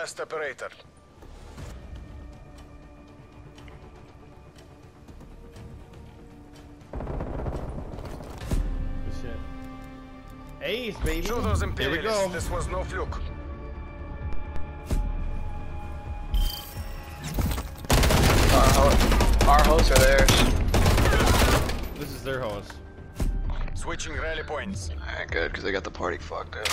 Last operator. Ace, baby. Show those Here we go. this was no fluke. Our, ho our hosts are theirs. This is their host. Switching rally points. Alright, good, because they got the party fucked up.